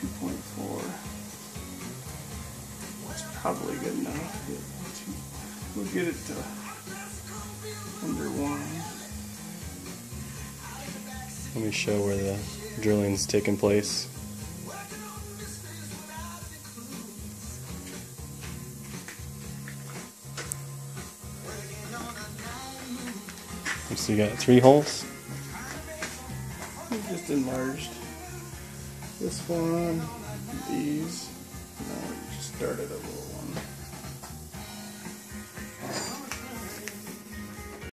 2.4. That's probably good enough. We'll get it to under one. Let me show where the drilling's taking place. So you got three holes? Just enlarged this one, these. No, just started a little